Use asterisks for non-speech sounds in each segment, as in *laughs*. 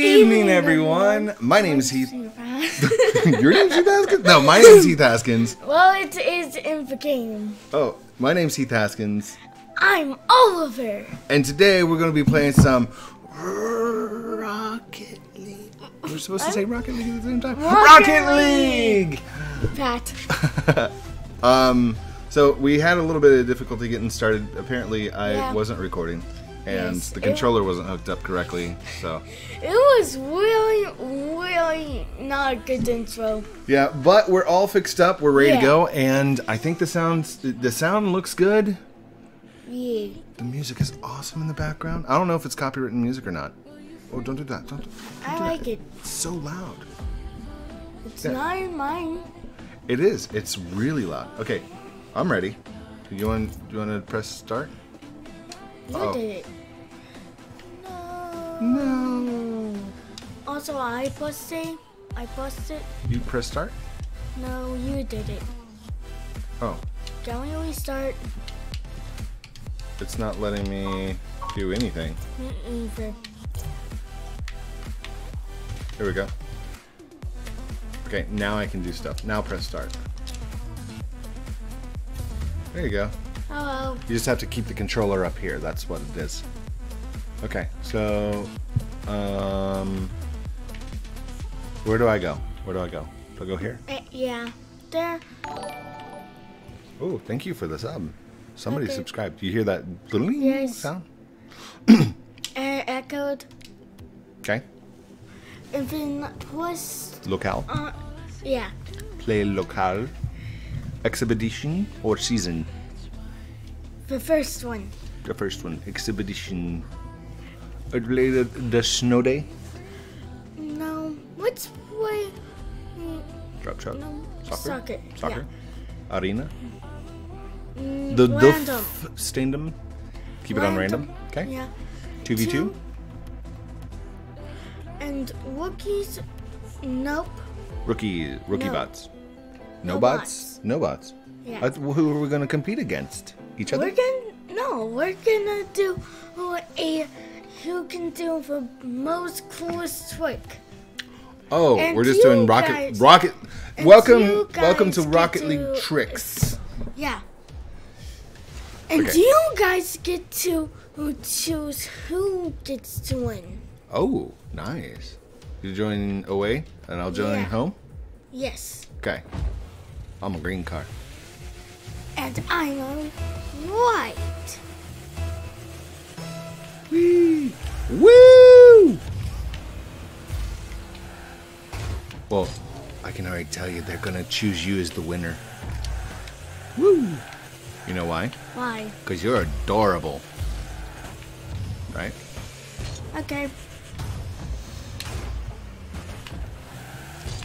Evening, evening, everyone. My name is Heath. *laughs* Your name's Heath Haskins? No, my name's Heath Haskins. Well, it is in the game. Oh, my name's Heath Haskins. I'm Oliver. And today we're going to be playing some Rocket League. We're supposed to say Rocket League at the same time. Rocket League! Pat. *laughs* Um, so we had a little bit of difficulty getting started. Apparently, I Yeah. wasn't recording, and Yes, the controller wasn't hooked up correctly. So It was really, really not a good intro. yeah, but we're all fixed up. We're ready to go, and I think the sounds the sound looks good. Yeah. The music is awesome in the background. I don't know if it's copywritten music or not. Oh, don't do that! Don't. don't I do like that. it. It's so loud. It's Yeah. not in mine. It is. It's really loud. Okay, I'm ready. You want? You want to press start? You Oh. did it. No. No. Also, I pressed it. I pressed it. You press start? No, you did it. Oh, Can we restart? it's not letting me do anything. Either. Here we go. Okay, now I can do stuff. Now press start. There you go. Hello. You just have to keep the controller up here. That's what it is. Okay, so um where do I go? Where do I go? Do I go here? Eh, yeah. There. Oh, thank you for the sub. Somebody Okay. subscribed. Do you hear that little Yes. sound? *clears throat* Uh, echoed. Okay. And then plus. Locale. Uh, yeah. Play locale. Expedition or season? The first one. The first one. exhibition. Related the snow day. No. what's what? Drop shot. No. Soccer. Soccer. Soccer. Arena. Mm, The the random. f- standom. Keep it on random. Okay. Yeah. Two v two. And rookies. Nope. Rookie rookie No. bots. No, No bots? bots. No bots. Yeah. Who are we going to compete against? Each other? We're gonna no, we're gonna do a who can do the most coolest trick. Oh, And we're just doing rocket guys- rocket. Welcome welcome to Rocket to- League tricks. Yeah. And Okay. you guys get to choose who gets to win. Oh, nice. You join away and I'll join Yeah. home? Yes. Okay. I'm a green card. And I'm white. Whee! Woo! Well, I can already tell you they're gonna choose you as the winner. Woo! You know why? Why? Because you're adorable. Right? Okay.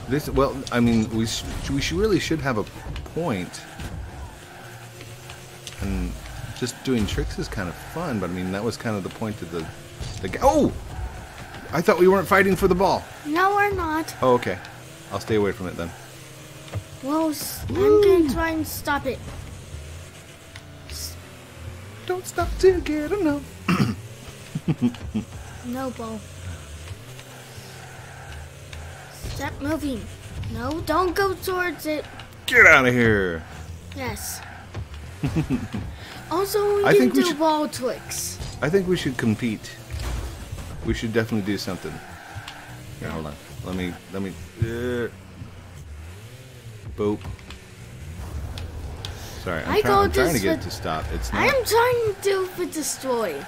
This well, I mean, we sh- we should really should have a point. And just doing tricks is kind of fun, but I mean that was kind of the point of the the ga- Oh, I thought we weren't fighting for the ball. No, we're not. Oh, okay. I'll stay away from it then. Well, I'm gonna try and stop it. Don't stop you get enough. No, ball. Stop moving. No, don't go towards it. Get out of here. Yes. *laughs* also, we I can think we should- ball tricks. I think we should compete. We should definitely do something. Here, hold on. Let me let me. Uh, boop. Sorry, I'm, I try- I'm trying to get it to stop. It's I'm trying to do the destroy.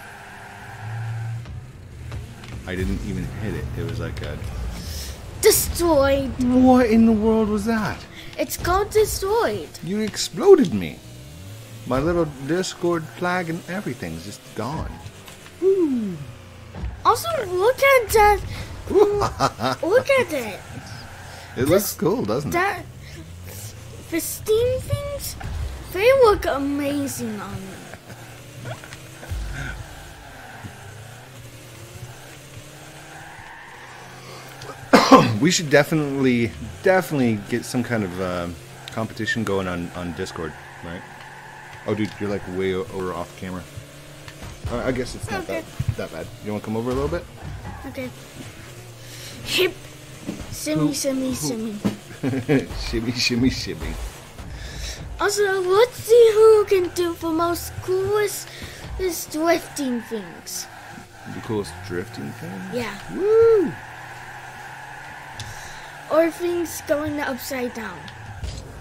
I didn't even hit it. It was like a. Destroyed. What in the world was that? It's called destroyed. You exploded me. My little Discord flag and everything's just gone. Also, look at that. look at that. *laughs* It looks cool, doesn't it? That the steam things. They look amazing on me. *coughs* We should definitely, definitely get some kind of uh, competition going on on Discord, right? Oh, dude, you're like way over off camera. Uh, I guess it's not Okay. that that bad. You want to come over a little bit? Okay. Hip. Shimmy, shimmy, shimmy. *laughs* shimmy, shimmy, shimmy. Also, let's see who can do the most coolest is drifting things. The coolest drifting thing. Yeah. Woo! Or things going upside down.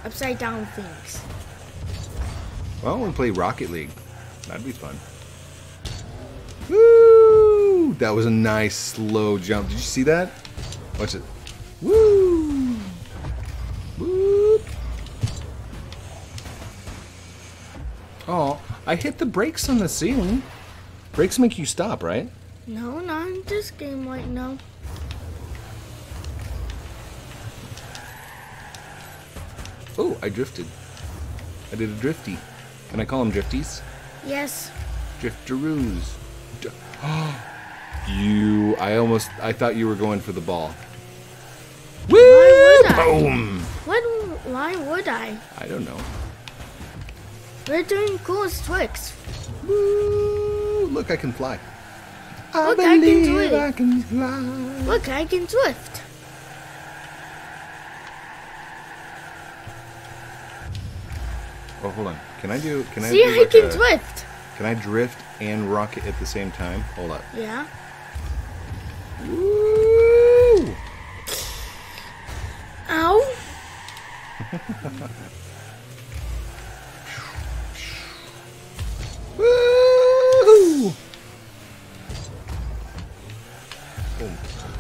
Upside down things. Well, we play Rocket League. That'd be fun. Woo! That was a nice slow jump. Did you see that? Watch it. Woo! Whoop! Oh, I hit the brakes on the ceiling. Brakes make you stop, right? No, not in this game right now. Oh, I drifted. I did a drifty. Can I call them drifties? Yes. Drifteroos. D- *gasps* you, I almost, I thought you were going for the ball. Woo! would I? Boom! What? Why would I? I don't know. We're doing coolest tricks. Woo! Look, I can fly. I Look, I can do it. I can fly. Look, I can drift. Oh, hold on. Can I do? Can I See, do I like can a- drift. Can I drift and rocket at the same time? Hold up. Yeah. Woo! Ow. *laughs* Woo!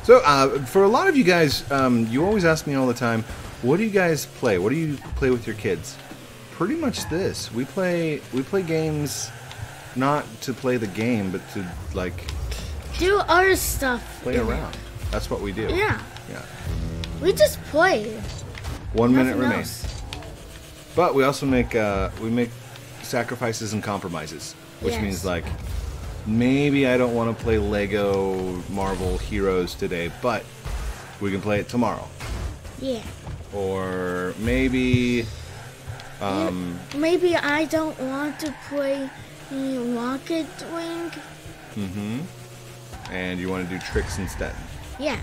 So, uh, for a lot of you guys, um, you always ask me all the time, what do you guys play? What do you play with your kids? Pretty much this. We play we play games not to play the game, but to like Do other stuff. play in it. around. That's what we do. Yeah. Yeah. We just play. One minute remains. else. But we also make uh, we make sacrifices and compromises, which Yes. means like maybe I don't want to play Lego Marvel Heroes today, but we can play it tomorrow. Yeah. Or maybe um, Maybe I don't want to play the Rocket Wing. Mm-hmm. and you want to do tricks instead. Yeah.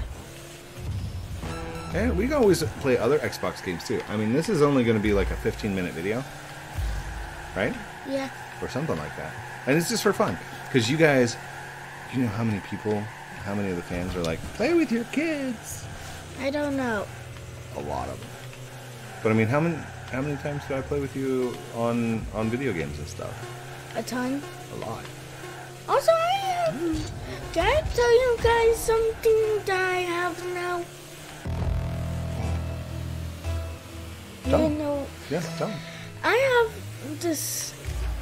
And we can always play other Xbox games too. I mean, this is only going to be like a 15 minute video, right? Yeah. or something like that. And it's just for fun. Because you guys, you know how many people, how many of the fans are like, play with your kids? I don't know. A lot of them. But I mean, how many how many times did I play with you on on video games and stuff? A ton. A lot. Also, I. Can I tell you guys something that I have now? Tell You know, Yeah, tell 'em. I have this.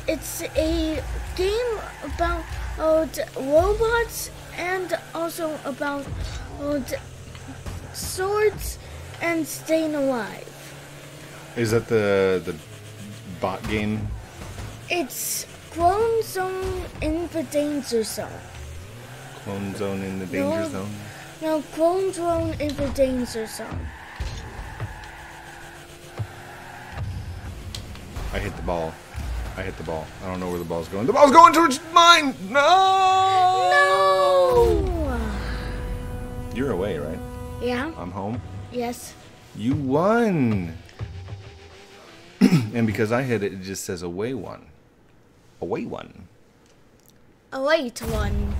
It's a game about uh, robots and also about uh, swords and staying alive. Is that the the bot game? It's Clone Drone in the Danger Zone. Clone Zone in the Danger No. Zone? No, Clone Drone in the Danger Zone. I hit the ball. I hit the ball. I don't know where the ball's going. The ball's going towards mine! No! No! You're away, right? Yeah, I'm home. yes. You won! *clears throat* and because I hit it, it just says away one. Away one. A late one.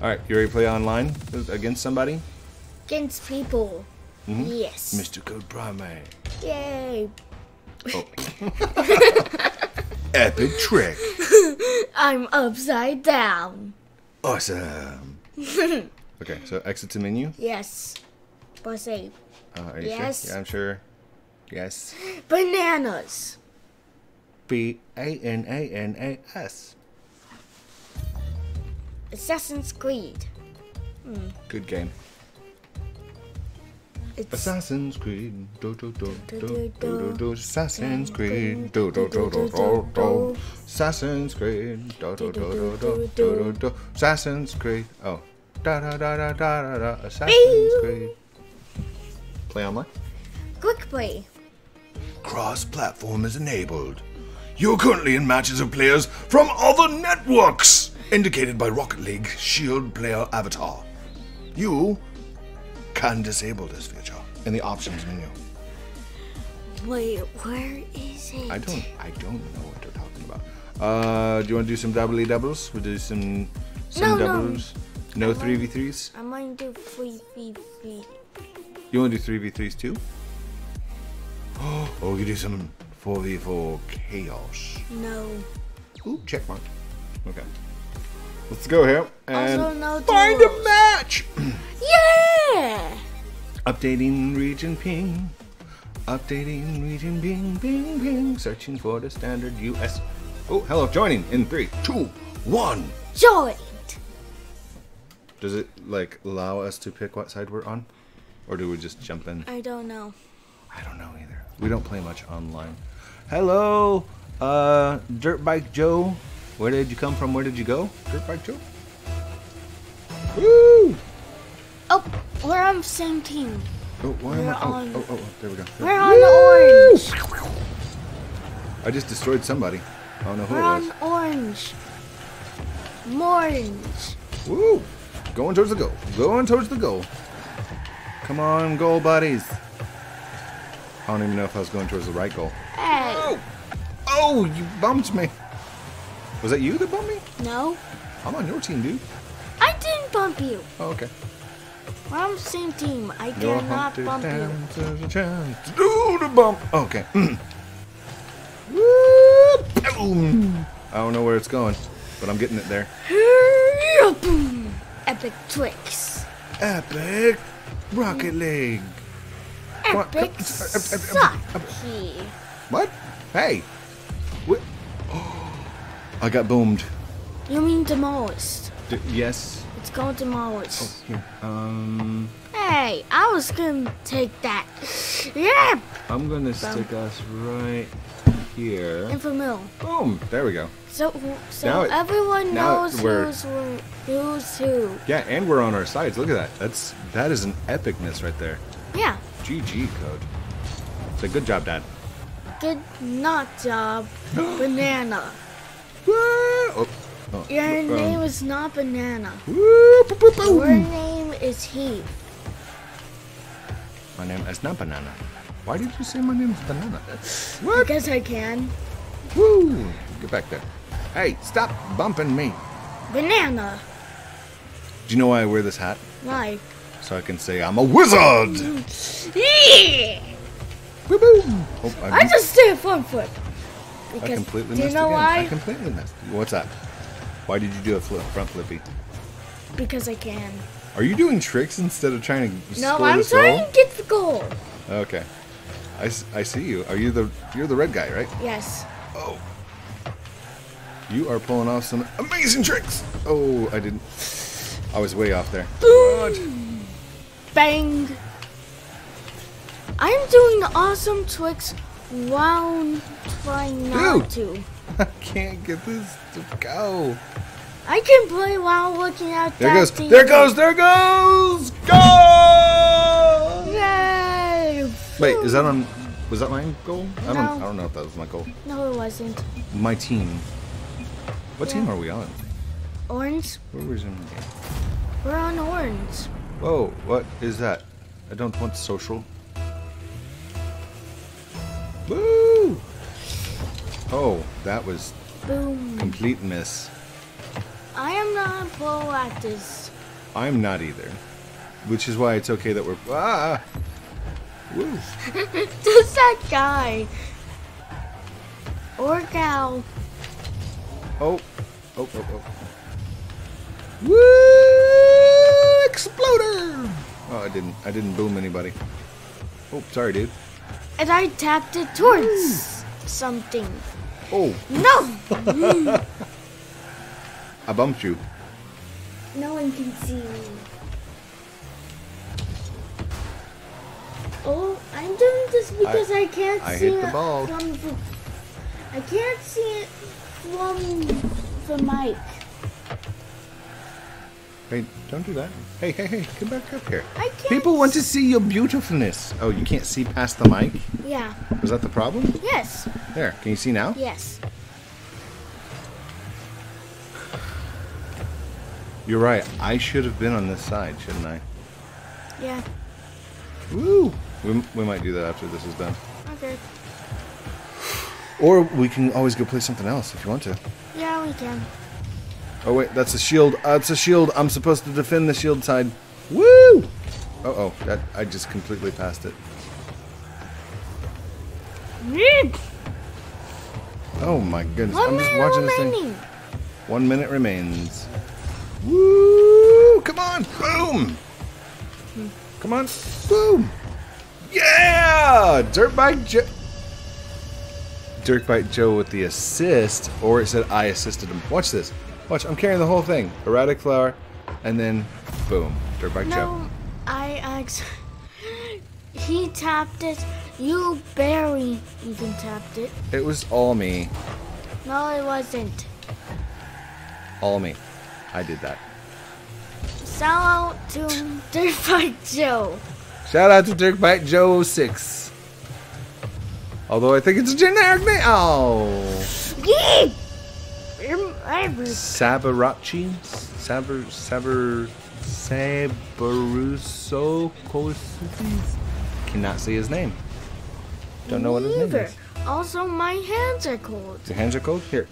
Alright, you ready to play online against somebody? Against people. Mhm. Yes. Mr. CodePrime8. Yay. Oh. *laughs* *laughs* Epic trick. *laughs* I'm upside down. Awesome. okay, so exit to menu. Yes. But say Uh, are you Yes. sure? Yeah, I'm sure. Yes. bananas. B A N A N A S. Assassin's Creed. Good game. It's Assassin's Creed. Do do do Do, do do, do. Assassin's Creed. Do do do do do do. Assassin's Creed. Do do do do do do do do. Assassin's Creed. Oh. Da da da da da da da. Assassin's Creed. Play online. quick play. Cross platform is enabled. You're currently in matches of players from other networks, indicated by Rocket League Shield player avatar. You can disable this feature in the options menu. Wait, where is it? I don't I don't know what they're talking about. Uh do you want to do some doubly doubles? We'll do some some No, doubles. No three v threes? I might do free, free, free. You want to do three v threes too? Oh, we could do some four v four chaos. No. Ooh, check mark. Okay. Let's go here and no find a match. *clears throat* Yeah! Updating region ping. Updating region ping, ping, ping. Searching for the standard US. Oh, hello, joining in three, two, one. Joined! Does it like allow us to pick what side we're on? Or do we just jump in? I don't know. I don't know either. We don't play much online. Hello, uh, Dirt Bike Joe. Where did you come from? Where did you go? Dirt Bike Joe? Woo! Oh, we're on the same team. Oh, why am We're I? Oh, on- oh, oh, oh, there we go. We're on orange. I just destroyed somebody. I don't know who We're it on orange. Orange. Woo! Going towards the goal. Going towards the goal. Come on, goal buddies. I don't even know if I was going towards the right goal. Hey. Oh! Oh, you bumped me. Was that you that bumped me? No, I'm on your team, dude. I didn't bump you. Oh, okay. We're on the same team. I Your dare not hunted bump you. down to the chance to do the bump. Okay. *clears throat* Woo! Boom! I don't know where it's going, but I'm getting it there. Boom. Epic tricks. Epic Rocket League. Uh, uh, uh, sucky. What? Hey. What? *gasps* I got boomed. You mean demolished? D- yes. It's called demolished. Here. Um. Hey, I was gonna take that. Yeah! I'm gonna stick us right here. Infamil. Boom. There we go. So, so Now it- everyone now knows who's, who's who. Yeah, and we're on our sides. Look at that. That's that is an epicness right there. Yeah. GG code. So good job, Dad. Good not job. Banana. Oh, oh, Your um, name is not Banana. woo, boop, boop, boom. Your name is Heath. My name is not Banana. Why did you say my name is Banana? What? Because I can. Woo! Get back there. Hey, stop bumping me. Banana. Do you know why I wear this hat? Why? So I can say I'm a wizard. Yeah. Boo boo. Oh, I, I just did a front flip. I Because, completely do you know again. I completely missed. What's that? Why did you do a flip, front flippy? Because I can. Are you doing tricks instead of trying to No, I'm trying goal? to get the goal. Okay. I, I see you. Are you the you're the red guy, right? Yes. Oh. You are pulling off some amazing tricks. Oh, I didn't. I was way off there. God. Bang. I'm doing awesome tricks while trying not to. *laughs* I can't get this to go. I can play while looking at There goes. TV. There goes. There goes. Go! Yay! Wait, is that on? Was that my goal? I don't. I don't know if that was my goal. No, it wasn't. My team. What Yeah. team are we on? Orange? Where was in the game? We're on orange. Whoa! What is that? I don't want social. Woo! Oh, that was Boom. complete miss. I am not a pro at this. I'm not either. Which is why it's okay that we're ah. Woo! *laughs* Just that guy. Or gal. Oh, oh, oh, oh. Woo! Exploder! Oh, I didn't. I didn't boom anybody. Oh, sorry, dude. And I tapped it towards something. Oh, No! *laughs* I bumped you. no one can see me. Oh, I'm doing this because I, can't I see hit the it ball. from the. I can't see it from the mic. Hey, don't do that. Hey, hey, hey, come back up here. I can't. People want to see your beautifulness. Oh, you can't see past the mic? Yeah. Was that the problem? Yes. There, can you see now? Yes. You're right. I should have been on this side, shouldn't I? Yeah. Woo! We, we might do that after this is done. Okay. Or we can always go play something else if you want to. Yeah, we can. Oh wait, that's a shield. Uh, it's a shield. I'm supposed to defend the shield side. Woo! Uh oh, that I just completely passed it. One Oh my goodness! I'm just watching this thing. One minute remains. Woo! Come on! Boom! Come on! Boom! Yeah! Dirt bike Joe. Dirt bike Joe with the assist, or it said I assisted him. Watch this. Watch. I'm carrying the whole thing. Erratic flower, and then boom. Dirt bike Joe. No, I actually. *laughs* He tapped it. You barely even tapped it. It was all me. No, it wasn't. All me. I did that. Shout out to Dirt Bike Joe. Shout out to Dirt Bike Joe 06. Although I think it's a generic name. Oh. Sabarachi? Saber. Saber. Sabaruso? Cannot say his name. Don't know what his name is. Also, my hands are cold. Your hands are cold? Here.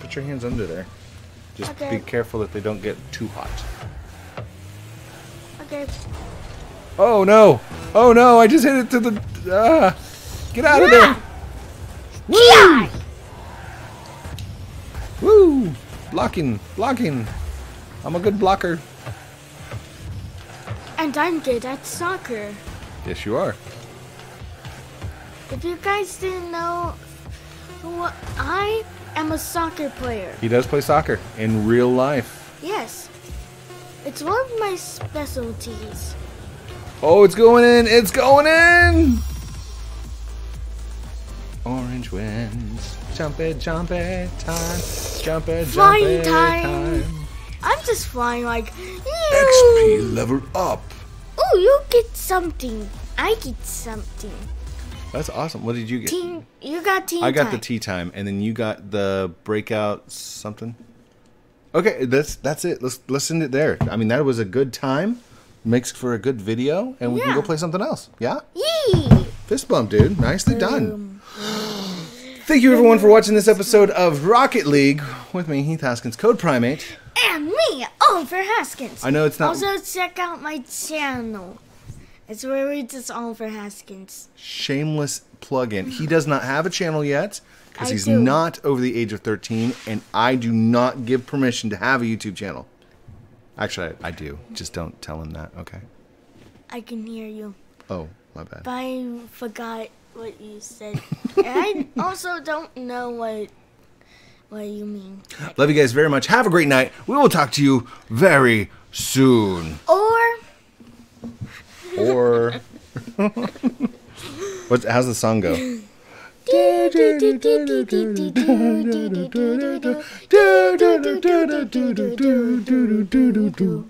Put your hands under there. Just Okay. be careful that they don't get too hot. Okay. Oh no! Oh no! I just hit it to the. Ah! Get out of there! Blocking, blocking. I'm a good blocker. And I'm good at soccer. Yes, you are. If you guys didn't know, wh- I am a soccer player. He does play soccer in real life. Yes. It's one of my specialties. Oh, it's going in! It's going in! Orange winds. Jump it, jump it, time. Jump it, jump Flying it, time. time. I'm just flying like, XP level up. Oh, you get something. I get something. That's awesome. What did you get? Team, you got team I got time. the tea time, and then you got the breakout something. Okay, that's that's it. Let's let's end it there. I mean, that was a good time. Makes for a good video, and we can go play something else. Yeah, Yee! fist bump, dude. Nicely done. Thank you everyone for watching this episode of Rocket League with me, Heath Haskins, CodePrime8. And me, Oliver Haskins. I know it's not Also, check out my channel. It's where we just Oliver Haskins. shameless plug-in. He does not have a channel yet because he's do. not over the age of 13, and I do not give permission to have a YouTube channel. Actually, I, I do. Just don't tell him that, okay? I can hear you, Oh, my bad. but I forgot what you said. and I *laughs* also don't know what what you mean. Love you guys very much. Have a great night. We will talk to you very soon. Or Or *laughs* What's how's the song go? *laughs* do